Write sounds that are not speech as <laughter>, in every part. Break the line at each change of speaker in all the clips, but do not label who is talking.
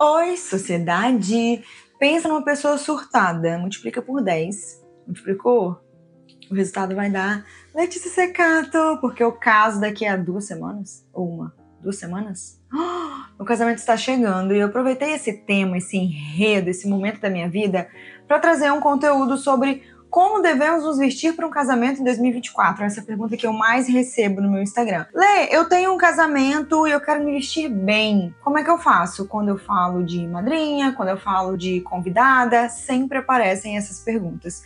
Oi, sociedade! Pensa numa pessoa surtada, multiplica por 10. Multiplicou? O resultado vai dar Letícia Secato, porque o caso daqui a duas semanas? Ou uma? Duas semanas? Oh, <gasps> o casamento está chegando e eu aproveitei esse tema, esse enredo, esse momento da minha vida para trazer um conteúdo sobre como devemos nos vestir para um casamento em 2024? Essa é a pergunta que eu mais recebo no meu Instagram. Lê, eu tenho um casamento e eu quero me vestir bem. Como é que eu faço? Quando eu falo de madrinha, quando eu falo de convidada, sempre aparecem essas perguntas.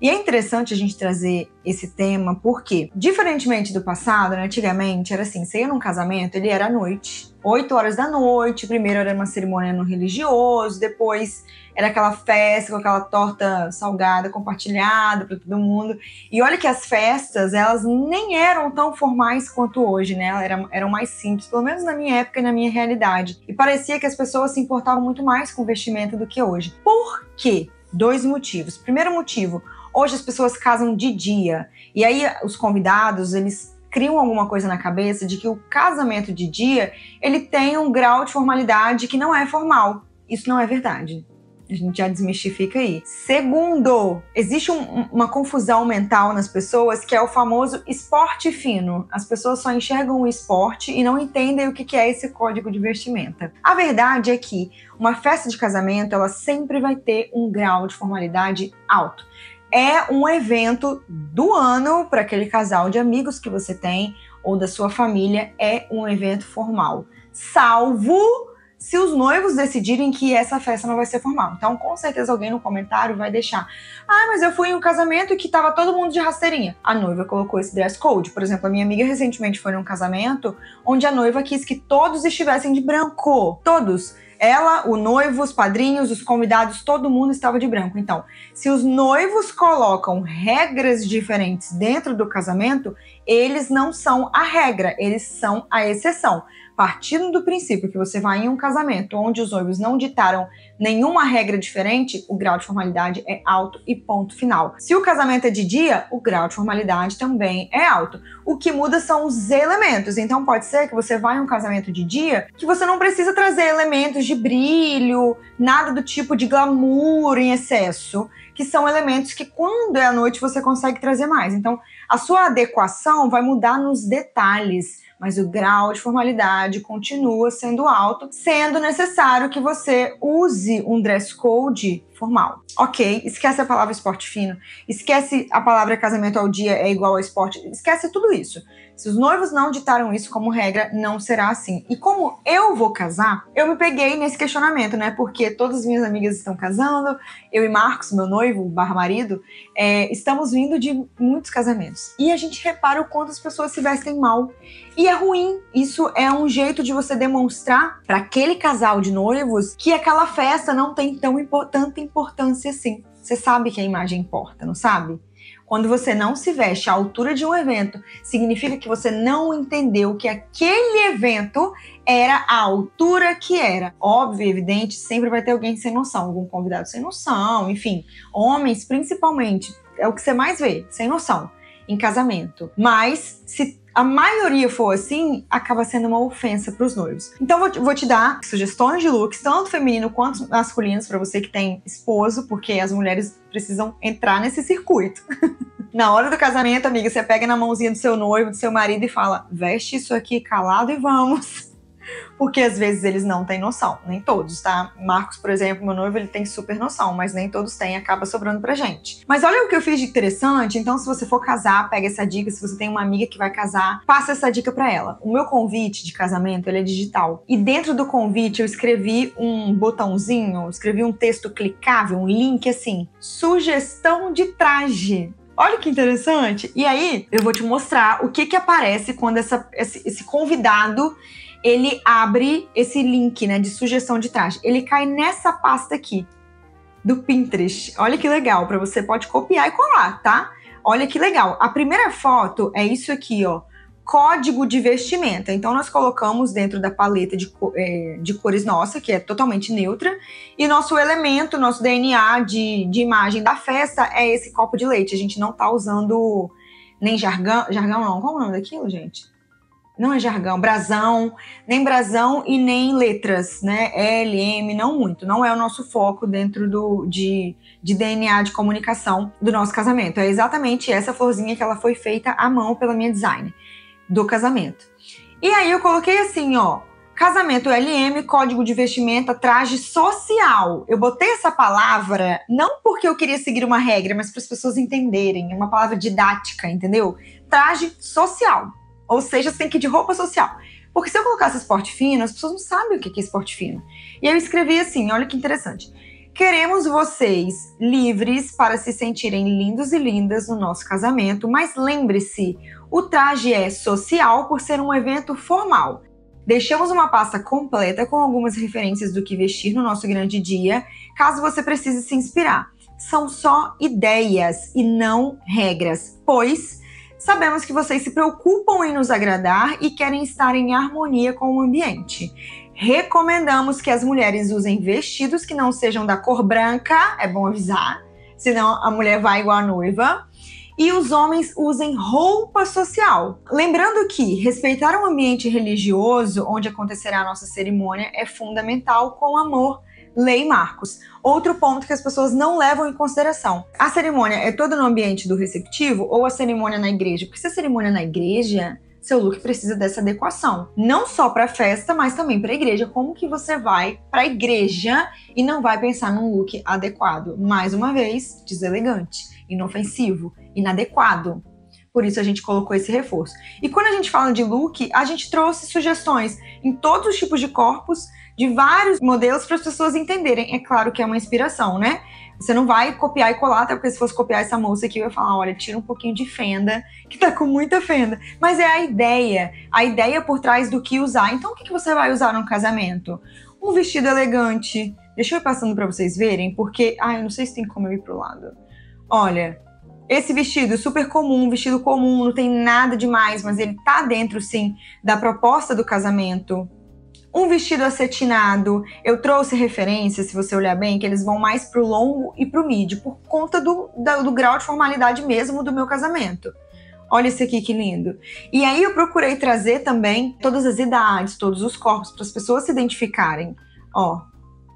E é interessante a gente trazer esse tema porque, diferentemente do passado, né, antigamente era assim: você ia num casamento, ele era à noite, 8 horas da noite, primeiro era uma cerimônia no religioso, depois era aquela festa com aquela torta salgada compartilhada para todo mundo. E olha que as festas, elas nem eram tão formais quanto hoje, né? Elas eram, eram mais simples, pelo menos na minha época e na minha realidade. E parecia que as pessoas se importavam muito mais com o vestimento do que hoje. Por quê? Dois motivos. Primeiro motivo, Hoje as pessoas casam de dia. E aí os convidados, eles criam alguma coisa na cabeça de que o casamento de dia, ele tem um grau de formalidade que não é formal. Isso não é verdade. A gente já desmistifica aí. Segundo, existe um, uma confusão mental nas pessoas que é o famoso esporte fino. As pessoas só enxergam o esporte e não entendem o que é esse código de vestimenta. A verdade é que uma festa de casamento, ela sempre vai ter um grau de formalidade alto é um evento do ano para aquele casal de amigos que você tem ou da sua família, é um evento formal. Salvo se os noivos decidirem que essa festa não vai ser formal. Então, com certeza alguém no comentário vai deixar: "Ah, mas eu fui em um casamento que tava todo mundo de rasteirinha". A noiva colocou esse dress code. Por exemplo, a minha amiga recentemente foi num casamento onde a noiva quis que todos estivessem de branco, todos. Ela, o noivo, os padrinhos, os convidados, todo mundo estava de branco. Então, se os noivos colocam regras diferentes dentro do casamento, eles não são a regra, eles são a exceção partindo do princípio que você vai em um casamento onde os noivos não ditaram nenhuma regra diferente, o grau de formalidade é alto e ponto final. Se o casamento é de dia, o grau de formalidade também é alto. O que muda são os elementos. Então pode ser que você vá em um casamento de dia que você não precisa trazer elementos de brilho, nada do tipo de glamour em excesso, que são elementos que quando é à noite você consegue trazer mais. Então a sua adequação vai mudar nos detalhes mas o grau de formalidade continua sendo alto, sendo necessário que você use um dress code formal. Ok, esquece a palavra esporte fino, esquece a palavra casamento ao dia é igual ao esporte, esquece tudo isso. Se os noivos não ditaram isso como regra, não será assim. E como eu vou casar, eu me peguei nesse questionamento, né? Porque todas as minhas amigas estão casando, eu e Marcos, meu noivo, barra marido, é, estamos vindo de muitos casamentos. E a gente repara o quanto as pessoas se vestem mal. E é ruim. Isso é um jeito de você demonstrar para aquele casal de noivos que aquela festa não tem tão tanta importância assim. Você sabe que a imagem importa, não sabe? Quando você não se veste à altura de um evento, significa que você não entendeu que aquele evento era a altura que era. Óbvio, evidente, sempre vai ter alguém sem noção, algum convidado sem noção, enfim, homens principalmente, é o que você mais vê, sem noção, em casamento. Mas se a maioria for assim, acaba sendo uma ofensa para os noivos. Então vou, vou, te dar sugestões de looks, tanto feminino quanto masculinos, para você que tem esposo, porque as mulheres precisam entrar nesse circuito. <laughs> na hora do casamento, amiga, você pega na mãozinha do seu noivo, do seu marido e fala: veste isso aqui calado e vamos porque às vezes eles não têm noção, nem todos, tá? Marcos, por exemplo, meu noivo, ele tem super noção, mas nem todos têm, acaba sobrando pra gente. Mas olha o que eu fiz de interessante, então se você for casar, pega essa dica, se você tem uma amiga que vai casar, passa essa dica para ela. O meu convite de casamento, ele é digital. E dentro do convite eu escrevi um botãozinho, escrevi um texto clicável, um link assim, sugestão de traje. Olha que interessante. E aí, eu vou te mostrar o que que aparece quando essa, esse, esse convidado ele abre esse link, né, de sugestão de traje. Ele cai nessa pasta aqui do Pinterest. Olha que legal, para você pode copiar e colar, tá? Olha que legal. A primeira foto é isso aqui, ó. Código de vestimenta. Então, nós colocamos dentro da paleta de, é, de cores nossa, que é totalmente neutra, e nosso elemento, nosso DNA de, de imagem da festa é esse copo de leite. A gente não tá usando nem jargão, jargão não, qual é o nome daquilo, gente? Não é jargão, brasão, nem brasão e nem letras, né? L, M, não muito. Não é o nosso foco dentro do, de, de DNA de comunicação do nosso casamento. É exatamente essa florzinha que ela foi feita à mão pela minha design do casamento. E aí eu coloquei assim, ó, casamento LM, código de vestimenta, traje social. Eu botei essa palavra não porque eu queria seguir uma regra, mas para as pessoas entenderem. É uma palavra didática, entendeu? Traje social. Ou seja, você tem que ir de roupa social. Porque se eu colocasse esporte fino, as pessoas não sabem o que é esporte fino. E eu escrevi assim: olha que interessante. Queremos vocês livres para se sentirem lindos e lindas no nosso casamento, mas lembre-se, o traje é social por ser um evento formal. Deixamos uma pasta completa com algumas referências do que vestir no nosso grande dia, caso você precise se inspirar. São só ideias e não regras, pois sabemos que vocês se preocupam em nos agradar e querem estar em harmonia com o ambiente. Recomendamos que as mulheres usem vestidos que não sejam da cor branca, é bom avisar, senão a mulher vai igual a noiva e os homens usem roupa social. Lembrando que respeitar um ambiente religioso onde acontecerá a nossa cerimônia é fundamental com amor. Lei Marcos. Outro ponto que as pessoas não levam em consideração. A cerimônia é toda no ambiente do receptivo ou a cerimônia na igreja? Porque se a cerimônia é na igreja, seu look precisa dessa adequação. Não só para festa, mas também para igreja. Como que você vai para a igreja e não vai pensar num look adequado? Mais uma vez, deselegante inofensivo, inadequado. Por isso a gente colocou esse reforço. E quando a gente fala de look, a gente trouxe sugestões em todos os tipos de corpos, de vários modelos para as pessoas entenderem. É claro que é uma inspiração, né? Você não vai copiar e colar, até porque se fosse copiar essa moça aqui, eu ia falar: olha, tira um pouquinho de fenda, <laughs> que tá com muita fenda. Mas é a ideia, a ideia por trás do que usar. Então, o que você vai usar num casamento? Um vestido elegante. Deixa eu ir passando para vocês verem, porque. Ai, eu não sei se tem como eu ir pro lado olha, esse vestido super comum, vestido comum, não tem nada demais, mas ele tá dentro sim da proposta do casamento. Um vestido acetinado, eu trouxe referências, se você olhar bem, que eles vão mais pro longo e pro mid, por conta do, do, do grau de formalidade mesmo do meu casamento. Olha esse aqui que lindo. E aí eu procurei trazer também todas as idades, todos os corpos, para as pessoas se identificarem. Ó,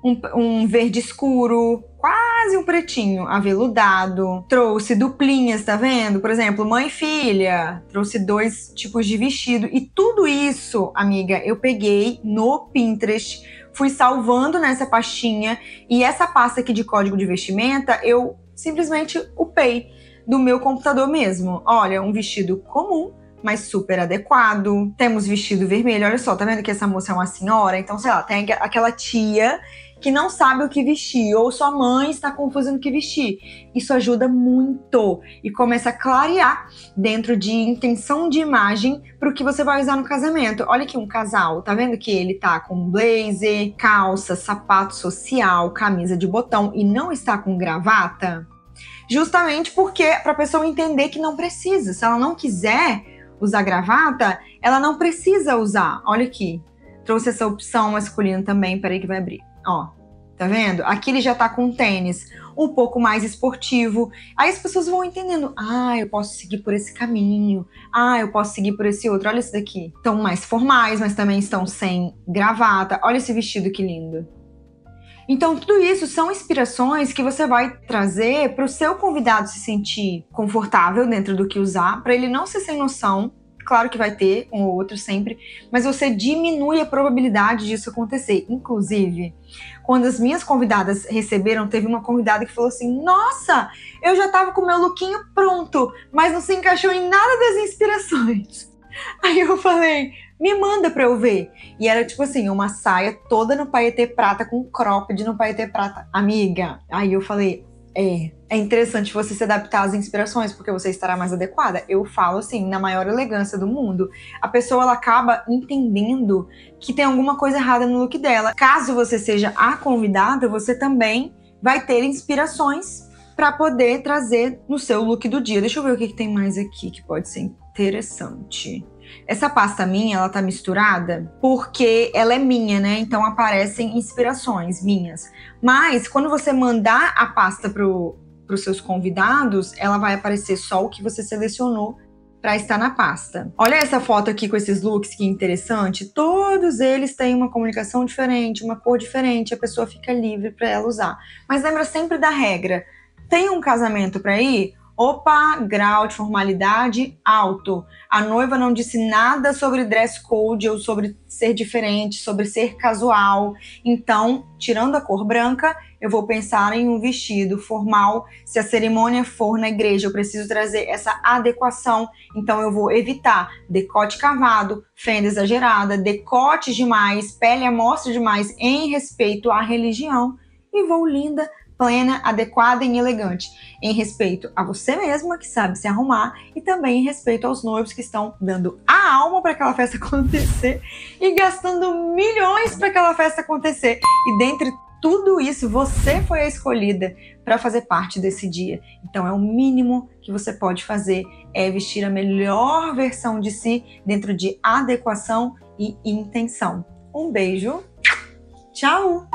um, um verde escuro, quase um pretinho, aveludado. Trouxe duplinhas, tá vendo? Por exemplo, mãe e filha. Trouxe dois tipos de vestido. E tudo isso, amiga, eu peguei no Pinterest. Fui salvando nessa pastinha. E essa pasta aqui de código de vestimenta, eu simplesmente upei do meu computador mesmo. Olha, um vestido comum, mas super adequado. Temos vestido vermelho. Olha só, tá vendo que essa moça é uma senhora? Então, sei lá, tem aquela tia que não sabe o que vestir, ou sua mãe está confusa no que vestir. Isso ajuda muito e começa a clarear dentro de intenção de imagem para o que você vai usar no casamento. Olha aqui um casal, tá vendo que ele tá com blazer, calça, sapato social, camisa de botão e não está com gravata? Justamente porque para a pessoa entender que não precisa. Se ela não quiser usar gravata, ela não precisa usar. Olha aqui. Trouxe essa opção masculina também, peraí que vai abrir. Ó, tá vendo? Aqui ele já tá com tênis um pouco mais esportivo. Aí as pessoas vão entendendo: ah, eu posso seguir por esse caminho, ah, eu posso seguir por esse outro. Olha esse daqui. Estão mais formais, mas também estão sem gravata. Olha esse vestido que lindo. Então, tudo isso são inspirações que você vai trazer para o seu convidado se sentir confortável dentro do que usar, para ele não ser sem noção Claro que vai ter um ou outro sempre, mas você diminui a probabilidade disso acontecer. Inclusive, quando as minhas convidadas receberam, teve uma convidada que falou assim: Nossa, eu já tava com o meu lookinho pronto, mas não se encaixou em nada das inspirações. <laughs> Aí eu falei: me manda pra eu ver. E era tipo assim, uma saia toda no paetê prata, com cropped no paetê prata. Amiga, aí eu falei, é, é interessante você se adaptar às inspirações, porque você estará mais adequada. Eu falo assim, na maior elegância do mundo. A pessoa ela acaba entendendo que tem alguma coisa errada no look dela. Caso você seja a convidada, você também vai ter inspirações para poder trazer no seu look do dia. Deixa eu ver o que, que tem mais aqui que pode ser interessante. Essa pasta minha, ela tá misturada porque ela é minha, né? Então aparecem inspirações minhas. Mas quando você mandar a pasta pro, os seus convidados, ela vai aparecer só o que você selecionou para estar na pasta. Olha essa foto aqui com esses looks que interessante. Todos eles têm uma comunicação diferente, uma cor diferente, a pessoa fica livre para ela usar. Mas lembra sempre da regra. Tem um casamento para ir? Opa, grau de formalidade alto. A noiva não disse nada sobre dress code ou sobre ser diferente, sobre ser casual. Então, tirando a cor branca, eu vou pensar em um vestido formal. Se a cerimônia for na igreja, eu preciso trazer essa adequação. Então, eu vou evitar decote cavado, fenda exagerada, decote demais, pele à mostra demais em respeito à religião. E vou linda plena, adequada e elegante, em respeito a você mesma que sabe se arrumar e também em respeito aos noivos que estão dando a alma para aquela festa <laughs> acontecer e gastando milhões para aquela festa acontecer. E dentre tudo isso, você foi a escolhida para fazer parte desse dia. Então é o mínimo que você pode fazer é vestir a melhor versão de si dentro de adequação e intenção. Um beijo. Tchau.